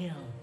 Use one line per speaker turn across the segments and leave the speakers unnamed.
Kill.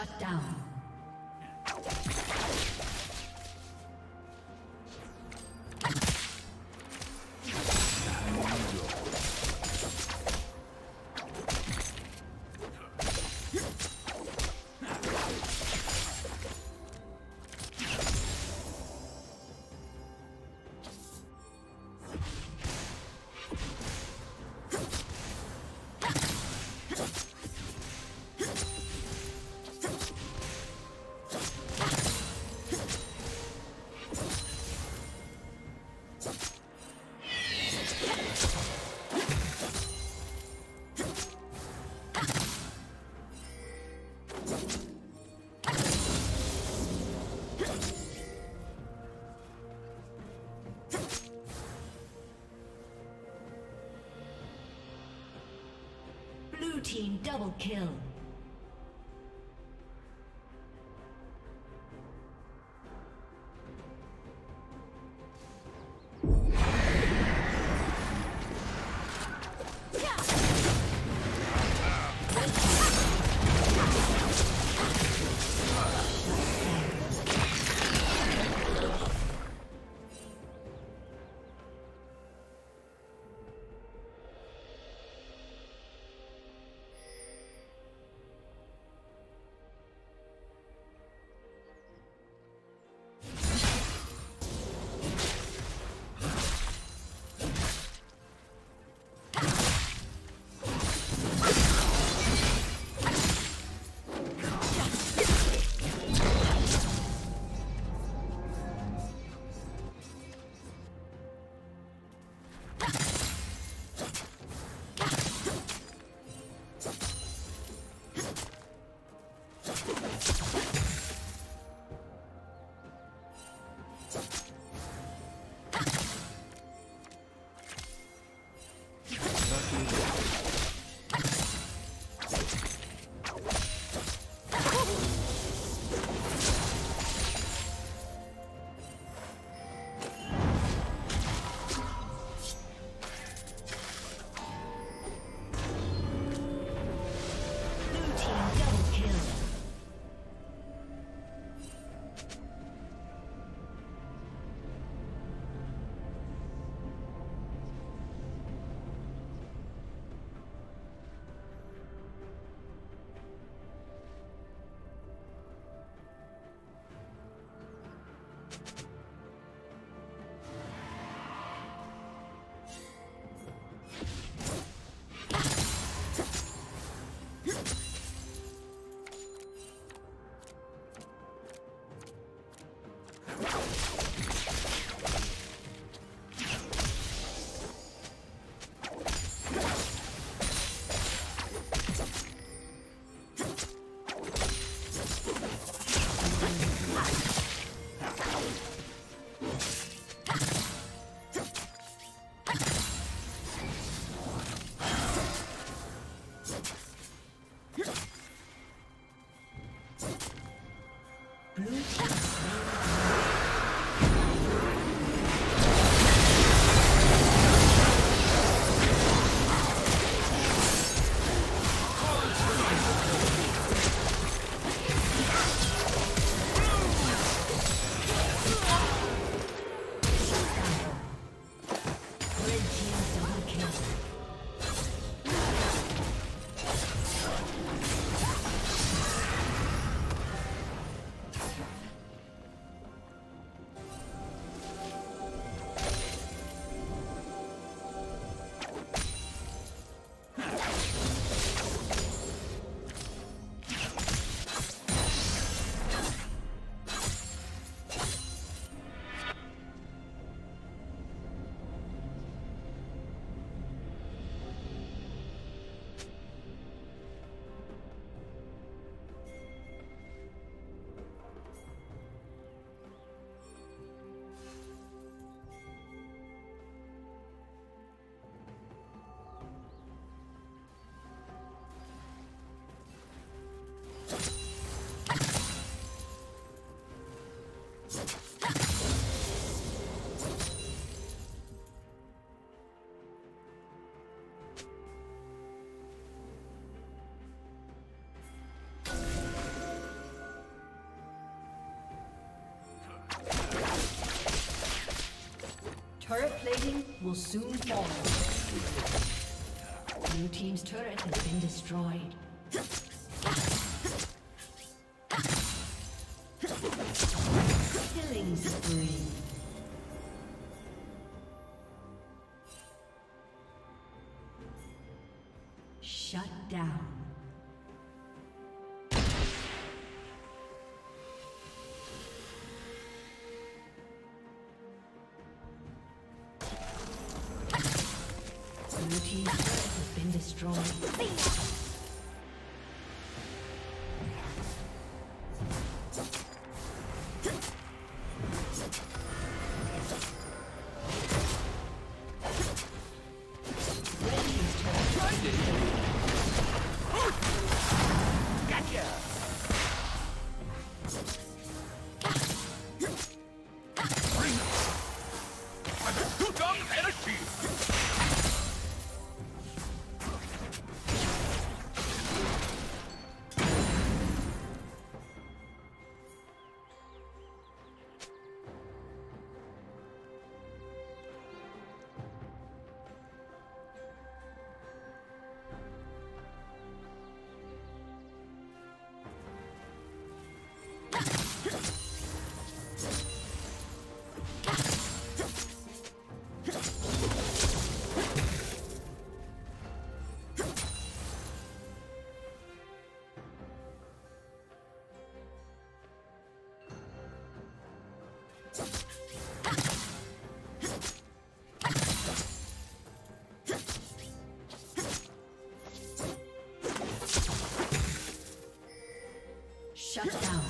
Shut down. Double kill. Turret plating will soon fall. New Team's turret has been destroyed. Destroyed. Shut down.